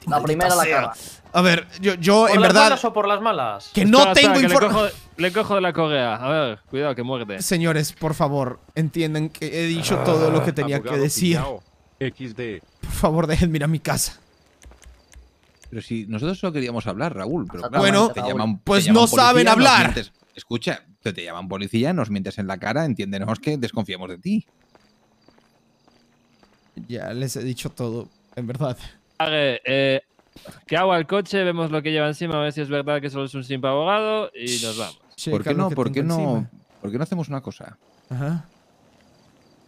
la primera la acaba. A ver, yo, yo ¿Por en las verdad buenas o por las malas? que Espera, no espera, tengo que le información. cojo- Le cojo de la correa. A ver, cuidado que muerde. Señores, por favor, entiendan que he dicho todo lo que tenía que decir. pillao. XD. Por favor, déjenme ir a mi casa. Pero si nosotros solo queríamos hablar, Raúl. Pero claro, Bueno, te llaman- te pues no saben policía, hablar. mientes- Escucha, te, te llaman policía, nos mientes en la cara, entiéndenos que desconfiamos de ti. Ya les he dicho todo, en verdad. Vale, eh, que hago al coche, vemos lo que lleva encima, a ver si es verdad que solo es un simple abogado y nos vamos. ¿Por qué lo no? que ¿Por qué no? encima. ¿Por qué no hacemos una cosa? Ajá.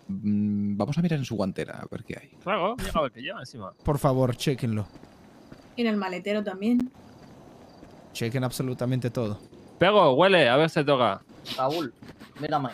Mm, Vamos a mirar en su guantera a ver qué hay. Claro, mira ver qué lleva encima. Por favor, chequenlo. Y en el maletero también. Chequen absolutamente todo. Pego, huele, a ver si toca. Raúl, mírame.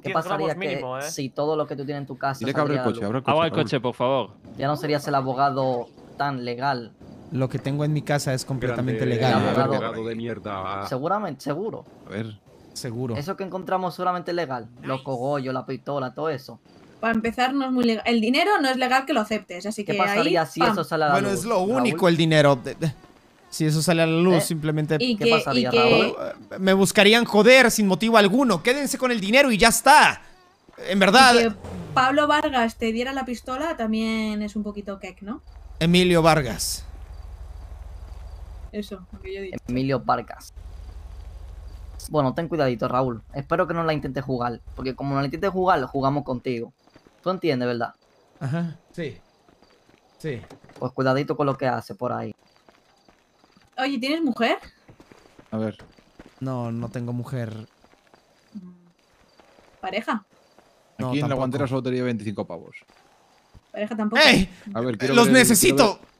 ¿Qué 10 pasaría que mínimo, ¿eh? si todo lo que tú tienes en tu casa Dile que abre el coche, abre el coche. Hago el Raúl. coche, por favor. Ya no serías el abogado tan legal. Lo que tengo en mi casa es completamente Grande legal. abogado. abogado de mierda. Seguramente, seguro. A ver, Seguro. Eso que encontramos seguramente legal. Los cogollos, la pistola, todo eso. Para empezar, no es muy legal. El dinero no es legal que lo aceptes, así ¿Qué que pasaría ahí, si pam. eso sale a la Bueno, luz? es lo Raúl? único el dinero. Si eso sale a la luz, ¿Eh? simplemente Y ¿Qué que, pasaría, y que- Raúl? me buscarían joder sin motivo alguno. Quédense con el dinero y ya está. En verdad, y que Pablo Vargas te diera la pistola también es un poquito kek, ¿no? Emilio Vargas. Eso, lo que yo dicho. Emilio Vargas. Bueno, ten cuidadito, Raúl. Espero que no la intentes jugar. Porque como no la intentes jugar, jugamos contigo. ¿Tú entiendes, verdad? Ajá. Sí. Sí. Pues cuidadito con lo que hace por ahí. Oye, ¿tienes mujer? a ver. No, no tengo mujer. ¿Pareja? No, Aquí en la guantera solo tenía 25 pavos. ¿Pareja tampoco? ¡Ey! A ver, quiero ¡Los ver- necesito! ver-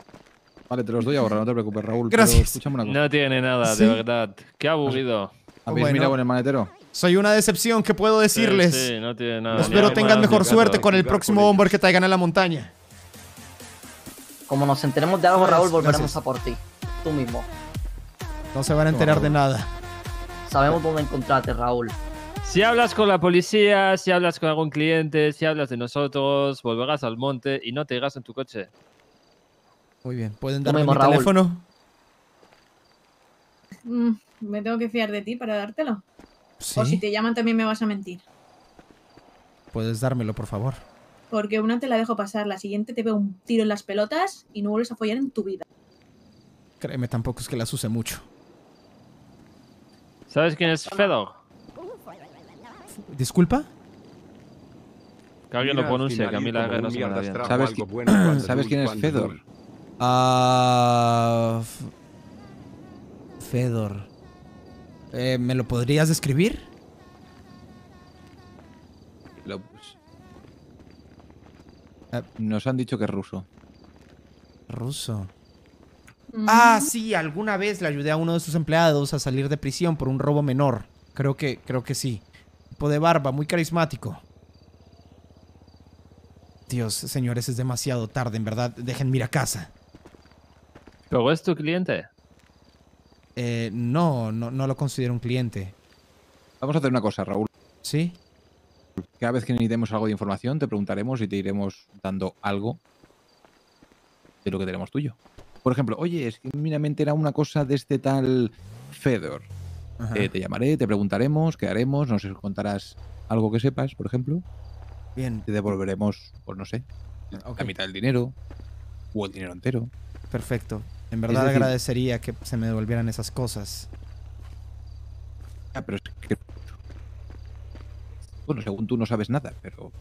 Vale, te los doy ahora, no te preocupes, Raúl. Gracias. escúchame una cosa. No tiene nada, Sí. de verdad. Qué aburrido. ¿Habéis Bueno. mirado en el maletero? Soy una decepción, ¿qué puedo decirles? Sí, sí, no tiene nada. Espero tengan mejor suerte gato. con el próximo ellos. que traigan a la montaña. Como nos enteremos de algo, Raúl, volveremos gracias. a por ti. Tú mismo. No se van a enterar de nada. Sabemos dónde encontrarte, Raúl. Si hablas con la policía, si hablas con algún cliente, si hablas de nosotros, volverás al monte y no te irás en tu coche. Muy bien, ¿pueden darme mismo, mi Raúl. teléfono? Mm, me tengo que fiar de ti para dártelo. O si te llaman también me vas a mentir. Puedes dármelo, por favor. Porque una te la dejo pasar, la siguiente te veo un tiro en las pelotas y no vuelves a follar en tu vida. Créeme, tampoco es que las use mucho. ¿Sabes quién es Fedor? ¿Disculpa? Que alguien lo pronuncie, que a mí la verdad no se me da bien. ¿Sabes, qui- bueno ¿Sabes quién es Fedor? Ah. Fedor. Eh, ¿Me lo podrías describir? Lo- Ah. Nos han dicho que es ruso. Ruso. Mm, Ah, sí, alguna vez le ayudé a uno de sus empleados a salir de prisión por un robo menor. Creo que, creo que sí. Tipo de barba, muy carismático. Dios, señores, es demasiado tarde, en verdad. Déjenme ir a casa. ¿Pero es tu cliente? Eh, no, no, no lo considero un cliente. Vamos a hacer una cosa, Raúl. ¿Sí? Cada vez que necesitemos algo de información, te preguntaremos y te iremos dando algo de lo que tenemos tuyo. Por ejemplo, oye, es que mira, me he enterado una cosa de este tal Fedor. Eh, te llamaré, te preguntaremos, qué haremos, nos contarás algo que sepas, por ejemplo. Bien, Te devolveremos, pues no sé, ok, la mitad del dinero o el dinero entero. perfecto. En verdad decir- agradecería que se me devolvieran esas cosas. Ah, pero es que... Bueno, según tú no sabes nada, pero...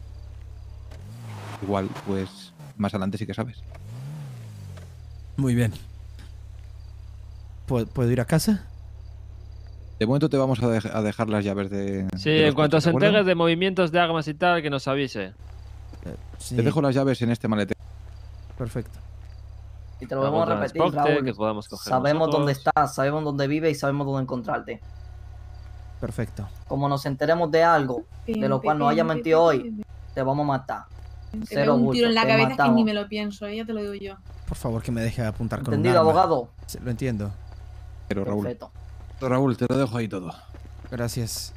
Igual, pues, más adelante sí que sabes. Muy bien. ¿Puedo, puedo ir a casa? De momento te vamos a, dej- a dejar las llaves de... Sí, de en cuanto coches, se ¿de acuerdo? entere de movimientos de armas y tal, que nos avise. Sí, Te dejo las llaves en este maletero. perfecto. Y te lo vamos a repetir, Raúl. que podamos coger Sabemos nosotros. dónde estás, sabemos dónde vives y sabemos dónde encontrarte. Perfecto. Como nos enteremos de algo, de lo cual nos haya mentido hoy, te vamos a matar. Te Cero pego un bulto, tiro en la te cabeza que matamos. ni me lo pienso, eh, ya te lo digo yo. Por favor, que me deje apuntar con ¿Entendido, un arma. abogado? Sí, lo entiendo. Pero Raúl, Perfecto. Raúl, te lo dejo ahí todo. Gracias.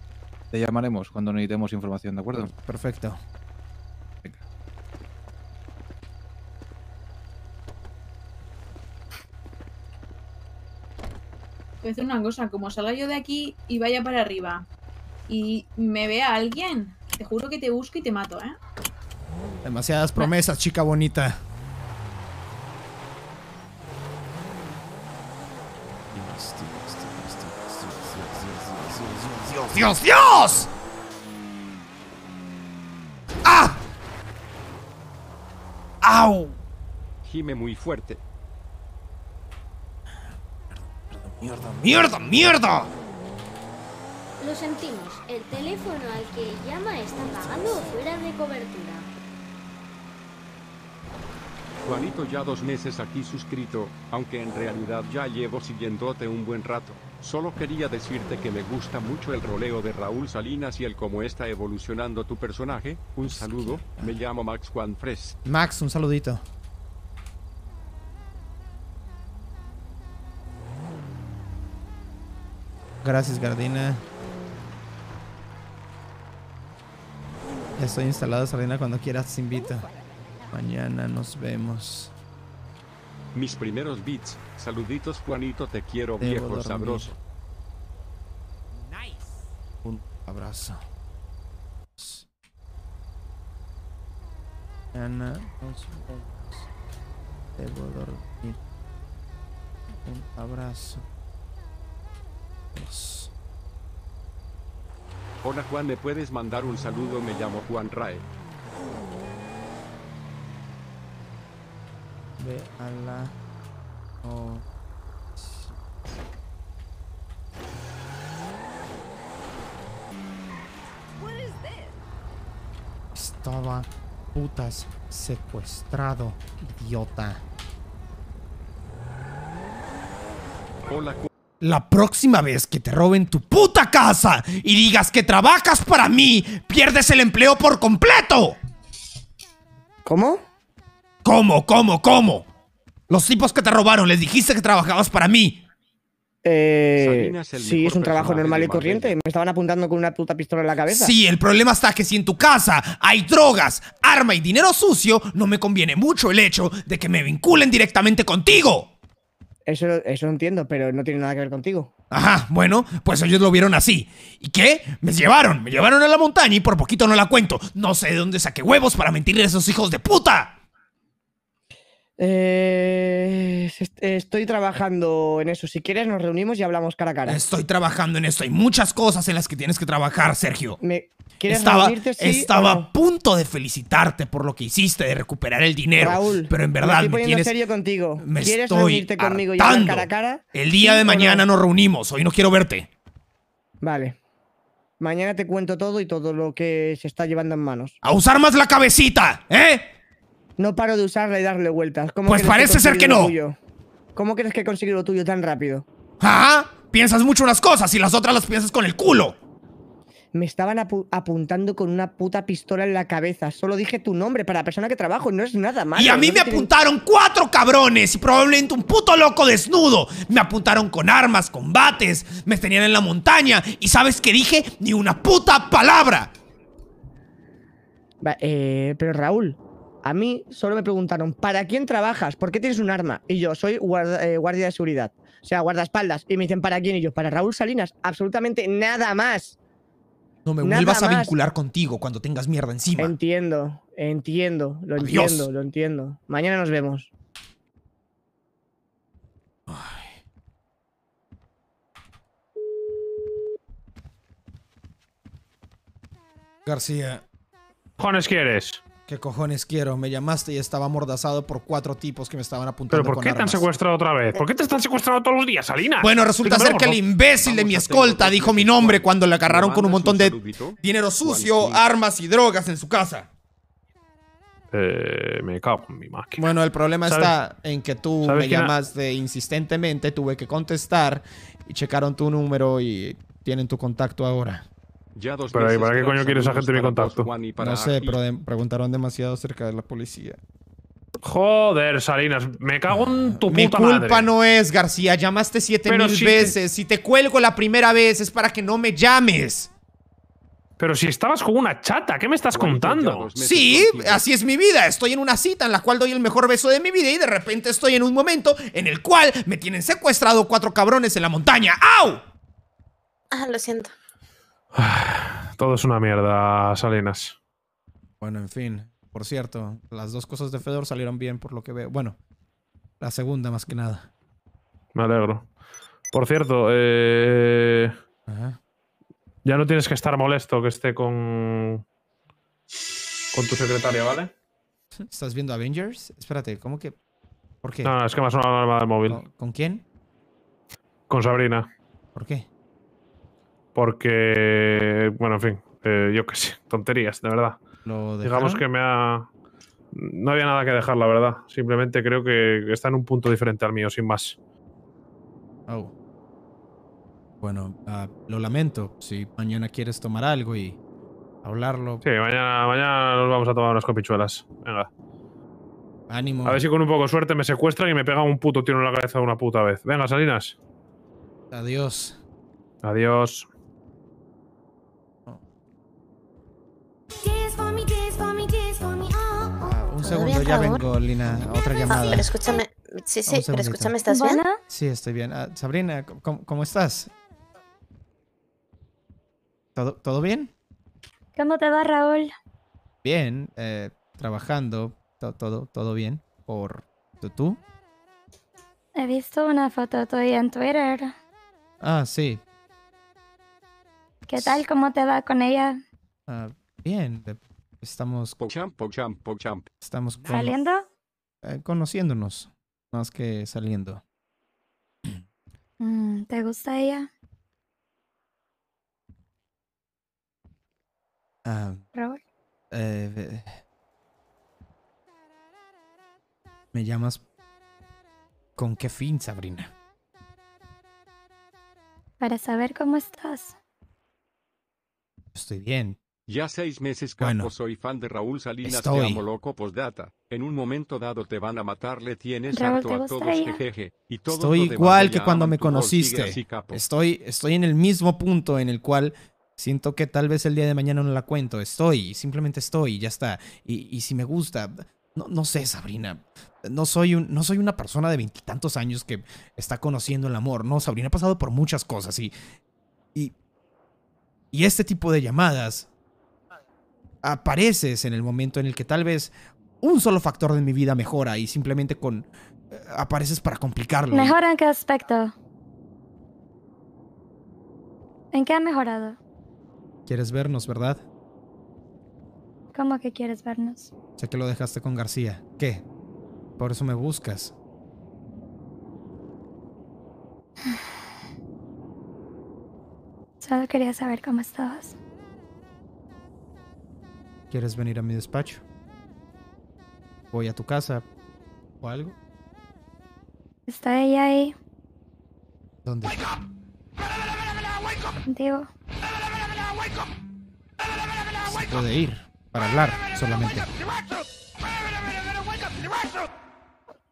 Te llamaremos cuando necesitemos información, ¿de acuerdo? Perfecto. Venga. voy a hacer una cosa, como salga yo de aquí y vaya para arriba y me vea alguien, te juro que te busco y te mato, ¿eh? Demasiadas promesas, chica bonita. Dios, Dios, Dios. ¡Ah! ¡Au! Gime muy fuerte. ¡Mierda, mierda, mierda! Lo sentimos, el teléfono al que llama está apagado o fuera de cobertura. Juanito ya dos meses aquí suscrito, aunque en realidad ya llevo siguiéndote un buen rato. Solo quería decirte que me gusta mucho el roleo de Raúl Salinas y el cómo está evolucionando tu personaje. Un saludo, me llamo Max Juan Fres. Max, un saludito. Gracias, Gardina. Estoy instalado, Sardina. Cuando quieras te invito. Mañana nos vemos. Mis primeros beats. Saluditos Juanito, te quiero Debo viejo dormir. sabroso. Un abrazo. Mañana nos vemos. Debo dormir. Un abrazo. Dos. Hola Juan, ¿me puedes mandar un saludo? Me llamo Juan Rae. Ve a la. Oh. Estaba putas secuestrado, idiota. Hola La próxima vez que te roben tu puta casa y digas que trabajas para mí, pierdes el empleo por completo. ¿Cómo? ¿Cómo, cómo, cómo? Los tipos que te robaron, les dijiste que trabajabas para mí. Eh, el sí, es un trabajo normal y corriente. Me estaban apuntando con una puta pistola en la cabeza. Sí, el problema está que si en tu casa hay drogas, arma y dinero sucio, no me conviene mucho el hecho de que me vinculen directamente contigo. Eso, eso lo entiendo, pero no tiene nada que ver contigo. Ajá, bueno, pues ellos lo vieron así. ¿Y qué? Me llevaron, me llevaron a la montaña y por poquito no la cuento. No sé de dónde saqué huevos para mentirle a esos hijos de puta. Eh, est- estoy trabajando en eso. Si quieres, nos reunimos y hablamos cara a cara. Estoy trabajando en esto. Hay muchas cosas en las que tienes que trabajar, Sergio. Me- ¿Quieres Estaba, reunirte, sí estaba no? a punto de felicitarte por lo que hiciste de recuperar el dinero. Raúl, pero en me verdad estoy me, poniendo tienes. serio contigo. me ¿Quieres estoy reunirte conmigo y hablar cara a cara? El día ¿Sí de mañana no? nos reunimos. Hoy no quiero verte. Vale. Mañana te cuento todo y todo lo que se está llevando en manos. A usar más la cabecita, ¿eh? No paro de usarla y darle vueltas. ¿Cómo Pues parece ser que no. tuyo? ¿Cómo crees que he conseguido lo tuyo tan rápido? ¿Ah? Piensas mucho unas cosas y las otras las piensas con el culo. Me estaban apu- apuntando con una puta pistola en la cabeza. Solo dije tu nombre para la persona que trabajo. No es nada malo. Y a mí no me apuntaron cuatro cabrones y probablemente un puto loco desnudo. Me apuntaron con armas, combates, me tenían en la montaña y ¿sabes qué dije? Ni una puta palabra. Va, eh, pero Raúl, a mí solo me preguntaron, ¿para quién trabajas? ¿Por qué tienes un arma? Y yo, soy guarda- eh, guardia de seguridad. O sea, guardaespaldas. Y me dicen, ¿para quién? Y yo, para Raúl Salinas. Absolutamente nada más. No me vuelvas a vincular contigo cuando tengas mierda encima. Entiendo, entiendo, lo Adiós. entiendo, lo entiendo. Mañana nos vemos. García, cojones quieres? ¿Qué cojones quiero? Me llamaste y estaba amordazado por cuatro tipos que me estaban apuntando ¿Pero por con qué te han armas. secuestrado otra vez? ¿Por qué te están secuestrando todos los días, Salina? Bueno, resulta ser que el imbécil de mi escolta dijo mi nombre cuando le agarraron con un montón de dinero sucio, armas y drogas en su casa. Eh, me cago en mi máquina. Bueno, el problema ¿Sabes- está en que tú me llamaste insistentemente, tuve que contestar y checaron tu número y tienen tu contacto ahora. Ya dos Pero, ¿y meses para qué coño quiere esa gente mi contacto? No sé, pero de- preguntaron demasiado acerca de la policía. Joder, Salinas, me cago en tu Mi puta culpa madre. no es, García. Llamaste siete Pero mil si te- veces. Si te cuelgo la primera vez es para que no me llames. Pero si estabas con una chata, ¿qué me estás contando? Sí, así es mi vida. Estoy en una cita en la cual doy el mejor beso de mi vida y de repente estoy en un momento en el cual me tienen secuestrado cuatro cabrones en la montaña. ¡Au! Ah, lo siento. Todo es una mierda, Salinas. Bueno, en fin. Por cierto, las dos cosas de Fedor salieron bien por lo que veo. Bueno, la segunda más que nada. Me alegro. Por cierto, eh, Ajá. ya no tienes que estar molesto que esté con. con tu secretaria, ¿vale? ¿Estás viendo Avengers? Espérate, ¿cómo que? ¿Por qué? No, no, es que me ha sonado la alarma del móvil. ¿Con, con quién? Con Sabrina. ¿Por qué? Porque. Bueno, en fin. eh, yo qué sé. Tonterías, de verdad. ¿Lo Digamos que me ha. No había nada que dejar, la verdad. Simplemente creo que está en un punto diferente al mío, sin más. Oh. Bueno, ah, lo lamento. Si mañana quieres tomar algo y hablarlo, Sí, mañana, mañana nos vamos a tomar unas copichuelas. Venga. ánimo. A ver si con un poco de suerte me secuestran y me pegan un puto tiro en la cabeza de una puta vez. Venga, Salinas. Adiós. Adiós. Un ¿Todo segundo, bien, ya vengo, Lina. Otra Ah, llamada. pero escúchame. Sí, sí, pero escúchame, ¿estás bien? Sí, estoy bien. Ah, Sabrina, ¿cómo, cómo estás? ¿Todo, ¿Todo bien? ¿Cómo te va, Raúl? Bien, eh, trabajando, to- todo, todo bien. ¿Por tú? tú? He visto una foto tuya en Twitter. Ah, sí. ¿Qué tal? ¿Cómo te va con ella? Ah, bien, estamos, Pochamp, pochamp, pochamp. estamos con- ¿Saliendo? eh, conociéndonos, más que saliendo. Mm, ¿Te gusta ella, Ah, Raúl? eh, eh, ¿Me llamas con qué fin, Sabrina? Para saber cómo estás. Estoy bien. Ya seis meses, Capo, Bueno, soy fan de Raúl Salinas, estoy. te amo loco, postdata. En un momento dado te van a matar, le tienes Raúl, harto ¿te a todos, jejeje. Y todo Estoy igual que cuando me conociste. así. Estoy, estoy en el mismo punto en el cual siento que tal vez el día de mañana no la cuento. Estoy, simplemente estoy y ya está. Y, y si me gusta, no, no sé, Sabrina. No soy, un, no soy una persona de veintitantos años que está conociendo el amor. No, Sabrina ha pasado por muchas cosas y, y, y este tipo de llamadas apareces en el momento en el que tal vez un solo factor de mi vida mejora y simplemente con eh, apareces para complicarlo. ¿Mejor en qué aspecto? ¿En qué ha mejorado? ¿Quieres vernos, verdad? ¿Cómo que quieres vernos? Sé que lo dejaste con García. ¿Qué? Por eso me buscas. Solo quería saber cómo estabas. ¿Quieres venir a mi despacho? Voy a tu casa o algo. ¿Está ella ahí ¿Dónde? contigo? Se puede ir para hablar solamente.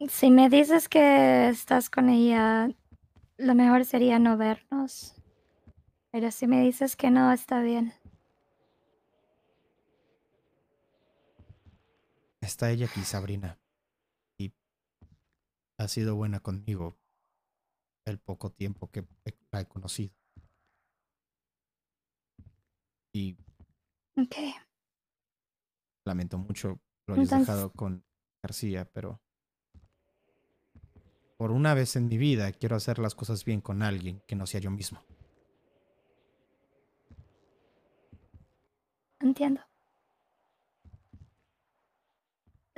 Si me dices que estás con ella, lo mejor sería no vernos. Pero si me dices que no, está bien. Está ella aquí, Sabrina. Y ha sido buena conmigo el poco tiempo que la he conocido. Y Ok. lamento mucho lo hayas Entonces- dejado con García, pero por una vez en mi vida quiero hacer las cosas bien con alguien que no sea yo mismo. Entiendo.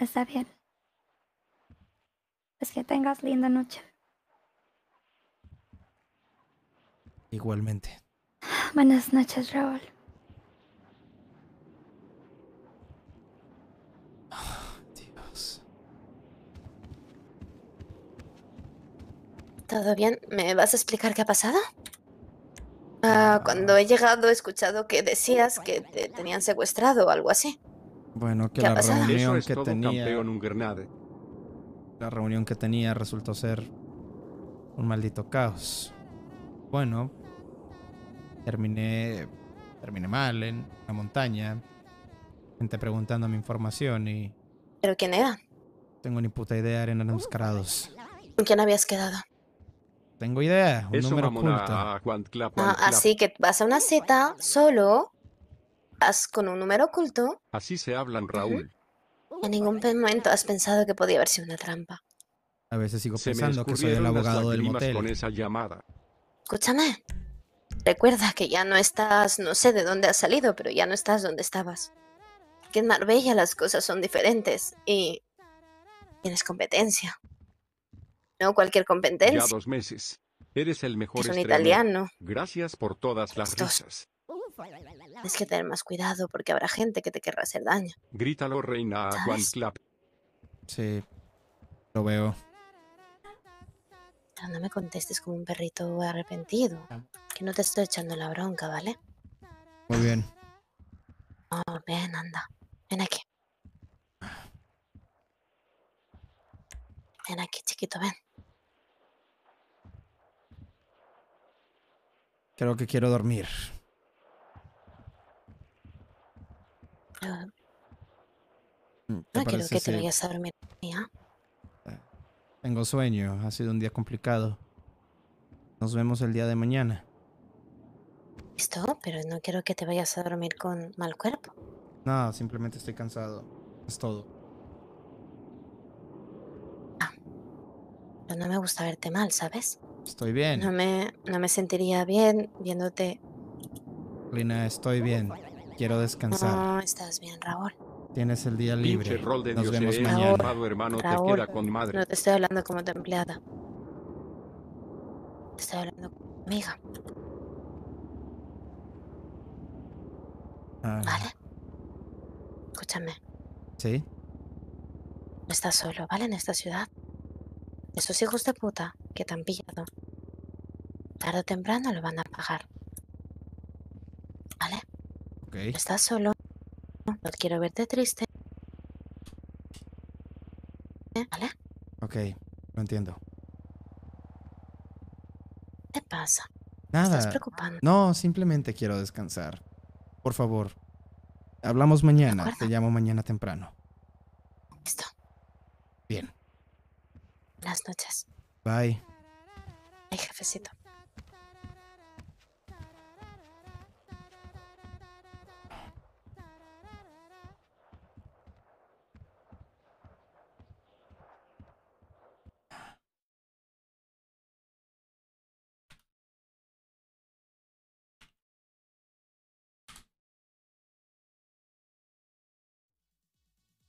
Está bien. Es que tengas linda noche. Igualmente. Buenas noches, Raúl. Dios. ¿Todo bien? ¿Me vas a explicar qué ha pasado? Ah, cuando he llegado he escuchado que decías que te tenían secuestrado o algo así. Bueno, que ¿Qué ha la pasado? reunión es que todo, tenía, la reunión que tenía resultó ser un maldito caos. Bueno, terminé terminé mal en la montaña. Gente preguntando mi información y ¿Pero quién era? tengo ni puta idea, eran enmascarados. ¿Con quién habías quedado? Tengo idea, un Eso número oculto. a Ah, así que vas a una cita solo, con un número oculto, Así se hablan, Raúl. en ningún momento has pensado que podía haber sido una trampa. A veces sigo Se pensando que soy el abogado del motel. con esa llamada. Escúchame. Recuerda que ya no estás, no sé de dónde has salido, pero ya no estás donde estabas. Que en Marbella las cosas son diferentes y tienes competencia. No cualquier Ya competencia. dos meses. Eres el mejor Es un estreno. italiano. Gracias por todas las Estos- risas. Tienes que tener más cuidado porque habrá gente que te querrá hacer daño. Grítalo, reina Juan. Clap. Sí, lo veo. Pero no me contestes como un perrito arrepentido. Que no te estoy echando la bronca, ¿vale? Muy bien. Oh, ven, anda. Ven aquí. Ven aquí, chiquito, ven. Creo que quiero dormir. Pero Mm, ¿Te no quiero que te vayas a dormir. ¿ya? Tengo sueño, ha sido un día complicado. Nos vemos el día de mañana. Listo, pero no quiero que te vayas a dormir con mal cuerpo. No, simplemente estoy cansado. Es todo. Pero no me gusta verte mal, ¿sabes? Estoy bien. No me, no me sentiría bien viéndote. Lina, estoy bien. Quiero descansar. No estás bien, Raúl. Tienes el día libre. Rol de Nos Dios vemos eh, mi mañana. amado hermano te Raúl, queda con madre. no te estoy hablando como tu empleada. Te estoy hablando como amiga. Ah, ¿Vale? Escúchame, ¿Sí? no estás solo, ¿vale? En esta ciudad. Esos hijos de puta que te han pillado. Tarde o temprano lo van a pagar. Estás solo. No quiero verte triste. ¿Vale? Ok, lo entiendo. ¿Qué pasa? Nada. estás preocupando? No, simplemente quiero descansar. Por favor. Hablamos mañana. Te llamo mañana temprano. Listo. Bien. Buenas noches. Bye.